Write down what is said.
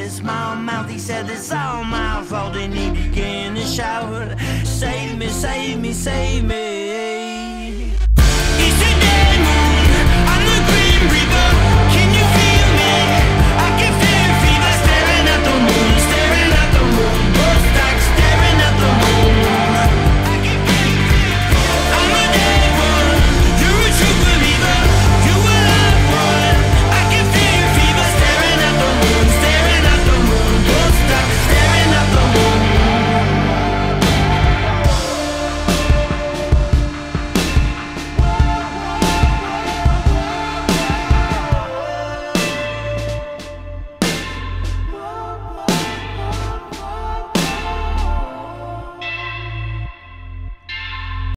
his small mouth. He said, It's all my fault. And he began to shout, Save me, save me, save me.